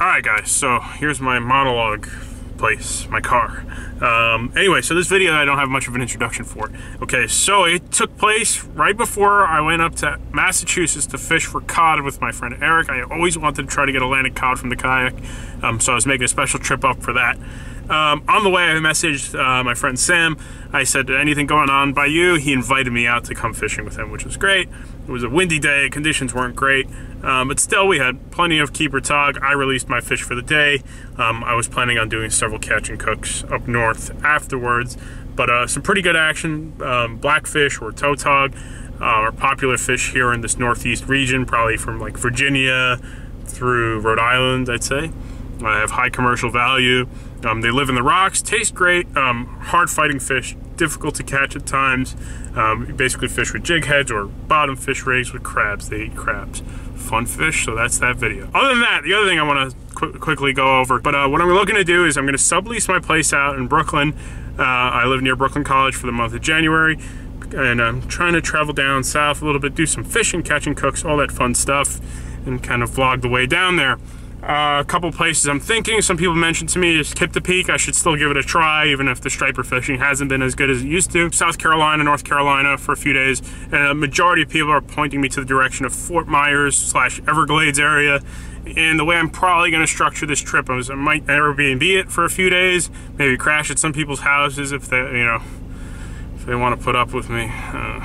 Alright guys, so here's my monologue place, my car. Um, anyway, so this video I don't have much of an introduction for. Okay, so it took place right before I went up to Massachusetts to fish for cod with my friend Eric. I always wanted to try to get Atlantic cod from the kayak, um, so I was making a special trip up for that. Um, on the way, I messaged uh, my friend Sam. I said, anything going on by you? He invited me out to come fishing with him, which was great. It was a windy day, conditions weren't great, um, but still we had plenty of keeper tog. I released my fish for the day. Um, I was planning on doing several catch and cooks up north afterwards, but uh, some pretty good action. Um, blackfish or tautog uh, are popular fish here in this northeast region, probably from like Virginia through Rhode Island, I'd say. I have high commercial value. Um, they live in the rocks, taste great, um, hard fighting fish, difficult to catch at times. Um, basically fish with jig heads or bottom fish rigs with crabs. They eat crabs. Fun fish, so that's that video. Other than that, the other thing I want to qu quickly go over, but uh, what I'm looking to do is I'm going to sublease my place out in Brooklyn. Uh, I live near Brooklyn College for the month of January, and I'm trying to travel down south a little bit, do some fishing, catching cooks, all that fun stuff, and kind of vlog the way down there. Uh, a couple places I'm thinking. Some people mentioned to me is Chesapeake. I should still give it a try, even if the striper fishing hasn't been as good as it used to. South Carolina, North Carolina for a few days, and a majority of people are pointing me to the direction of Fort Myers slash Everglades area. And the way I'm probably going to structure this trip is I might Airbnb it for a few days, maybe crash at some people's houses if they, you know, if they want to put up with me. Uh,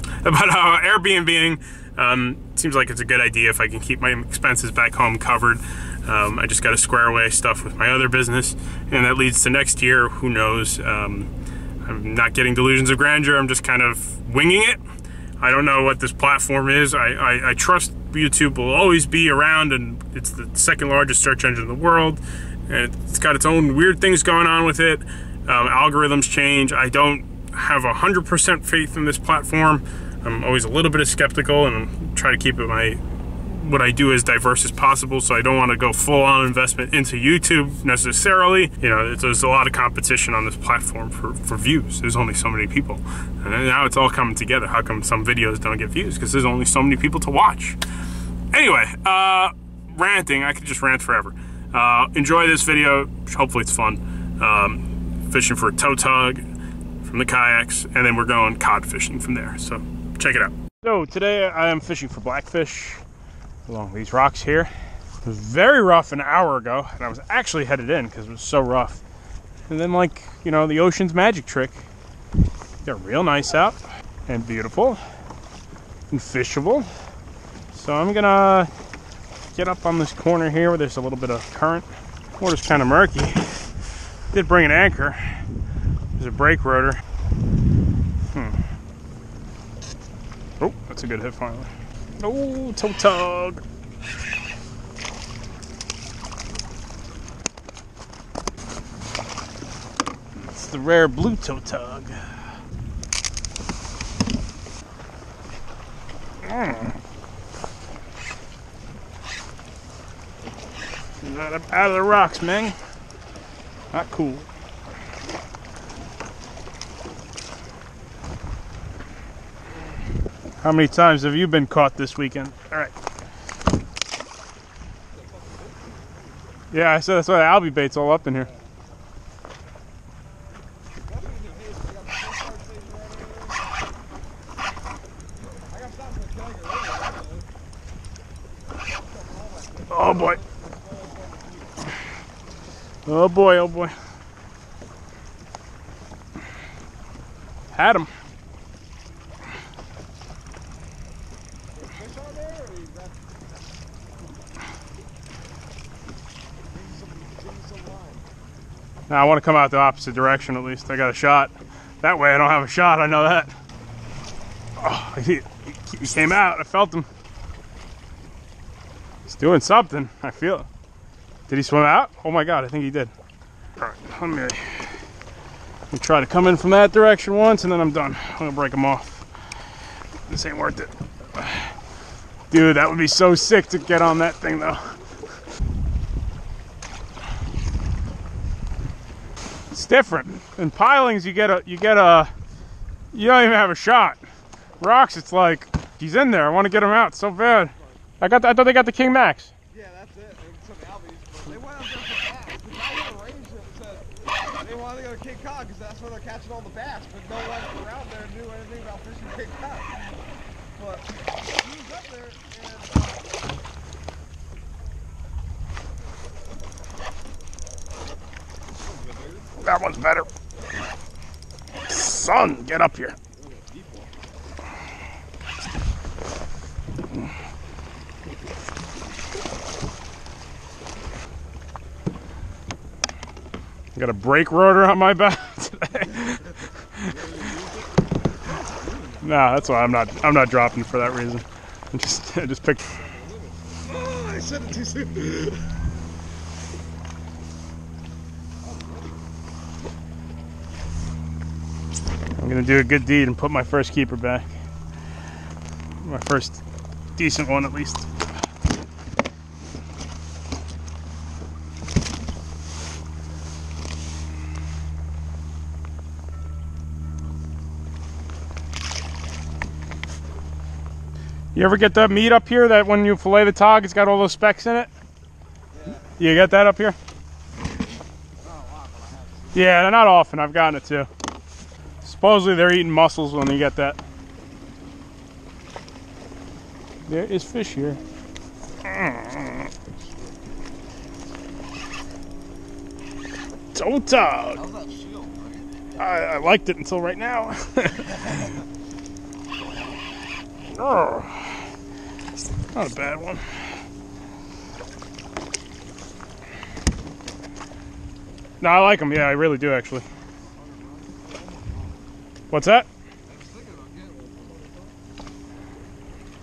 but uh, Airbnb um, seems like it's a good idea if I can keep my expenses back home covered. Um, I just got to square away stuff with my other business, and that leads to next year. Who knows? Um, I'm not getting delusions of grandeur. I'm just kind of winging it. I don't know what this platform is. I, I, I trust YouTube will always be around, and it's the second largest search engine in the world. And it's got its own weird things going on with it. Um, algorithms change. I don't have 100% faith in this platform. I'm always a little bit of skeptical and try to keep it my what I do as diverse as possible. So I don't want to go full on investment into YouTube necessarily. You know, there's a lot of competition on this platform for, for views. There's only so many people. And now it's all coming together. How come some videos don't get views? Because there's only so many people to watch. Anyway, uh, ranting. I could just rant forever. Uh, enjoy this video. Hopefully it's fun. Um, fishing for a tautog from the kayaks, and then we're going cod fishing from there. So check it out. So today I am fishing for blackfish along these rocks here. It was very rough an hour ago, and I was actually headed in because it was so rough. And then like, you know, the ocean's magic trick. They're real nice out and beautiful and fishable. So I'm gonna get up on this corner here where there's a little bit of current. Water's kind of murky. Did bring an anchor. There's a brake rotor. Oh, that's a good hit finally. Oh, tautog. It's the rare blue tautog. Mm. Out of the rocks, man. Not cool. How many times have you been caught this weekend? All right. Yeah, I said that's why the Albie bait's all up in here. Oh boy. Oh boy, oh boy. Had him. Now I want to come out the opposite direction at least. I got a shot. That way I don't have a shot, I know that. Oh, he, he came out, I felt him. He's doing something, I feel. Did he swim out? Oh my God, I think he did. All right, let me, let me try to come in from that direction once and then I'm done. I'm gonna break him off. This ain't worth it. Dude, that would be so sick to get on that thing though. It's different. In pilings, you get a, you get a, you don't even have a shot. Rocks, it's like he's in there. I want to get him out so bad. I got, the, I thought they got the King Max. Yeah, that's it. They went up there for bass. The guy it said they wanted to go to Cape Cod because that's where they're catching all the bass, but no one around there knew anything about fishing Cape Cod. But he was up there and That one's better. Son, get up here. Got a brake rotor on my back nah, that's why I'm not. I'm not dropping for that reason. I just, I just picked. oh, I said it too soon. I'm gonna do a good deed and put my first keeper back. My first decent one, at least. You ever get that meat up here that when you fillet the tog, it's got all those specks in it? You get that up here? Yeah, not often. I've gotten it too. Supposedly they're eating mussels when they get that. There is fish here. tautog. I, I liked it until right now. oh, not a bad one. No, I like them. Yeah, I really do actually. What's that?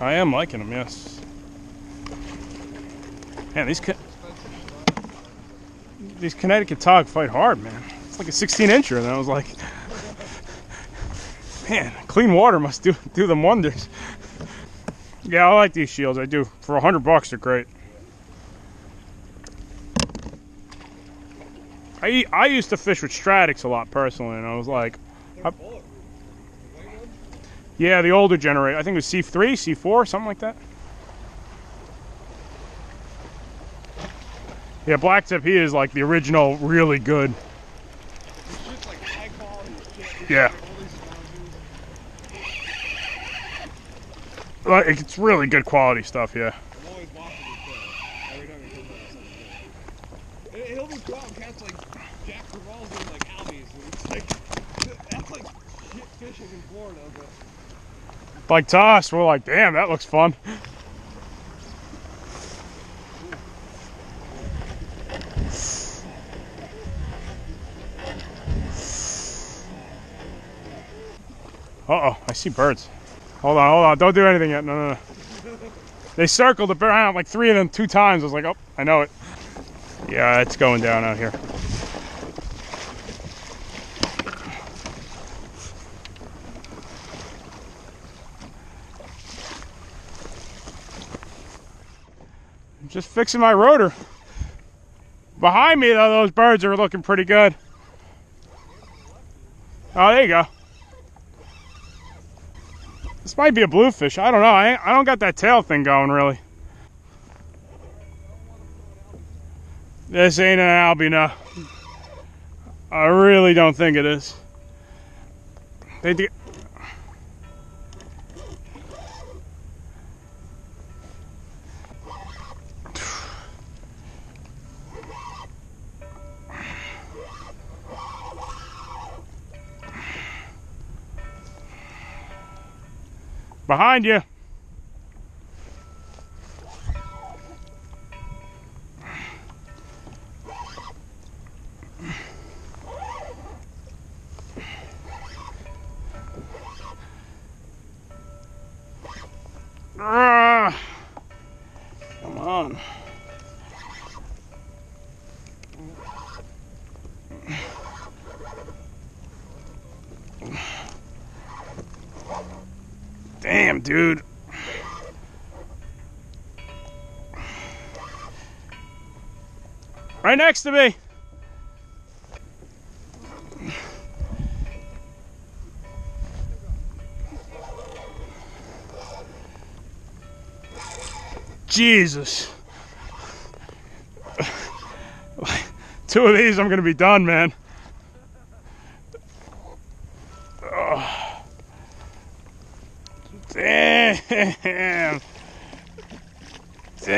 I am liking them. Yes. Man, these these Connecticut tog fight hard, man. It's like a 16 incher, and I was like, man, clean water must do do them wonders. Yeah, I like these shields. I do. For a hundred bucks, they're great. I I used to fish with Stradic a lot personally, and I was like, They're Up. bullet. The white ones? yeah, the older generation. I think it was C3, C4, something like that. Yeah, Blacktip, he is like the original, really good. It's just like high quality shit. Yeah. All these sponges. Like, It's really good quality stuff, yeah. I'm always watching his tail. Every time he comes out, something good. And He'll just go out catch like Jack and like Albies. It's like, that's like shit fishing in Florida. But Like to us, we're like, damn, that looks fun. Uh-oh, I see birds. Hold on, hold on, don't do anything yet. No, no, no. They circled the around like three of them two times. I was like, oh, I know it. Yeah, it's going down out here. Just fixing my rotor. Behind me, though, those birds are looking pretty good. Oh, there you go. This might be a bluefish. I don't know. I, I don't got that tail thing going, really. This ain't an albino. I really don't think it is. They Behind you. Ah. Come on. Damn, dude. Right next to me. Jesus. two of these, I'm gonna be done, man.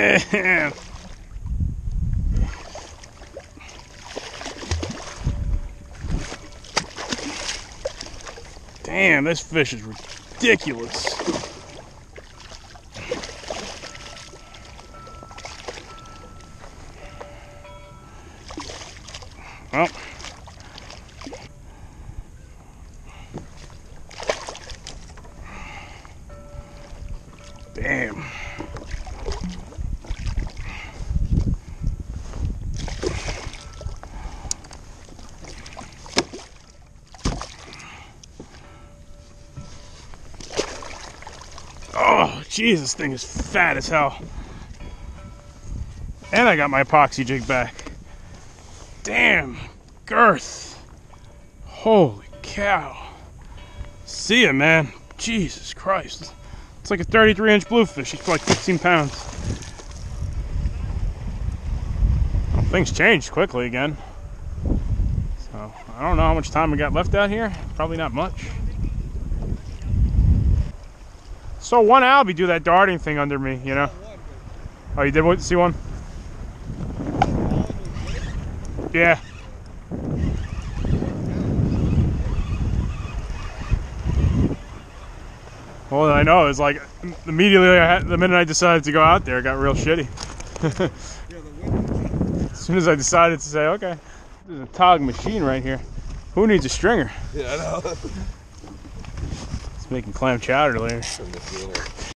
Damn. This fish is ridiculous. Well. Damn. This thing is fat as hell. And I got my epoxy jig back. Damn, girth. Holy cow. See ya, man. Jesus Christ. It's like a 33 inch bluefish. It's like 15 pounds. Things changed quickly again. So, I don't know how much time we got left out here. Probably not much. So one Albie do that darting thing under me, you know? Oh, you did what- see one? Yeah. Well, I know. It's like immediately, had, the minute I decided to go out there, it got real shitty. As soon as I decided to say, okay, there's a tog machine right here. Who needs a stringer? Yeah, I know. Making clam chowder later. From the feeler.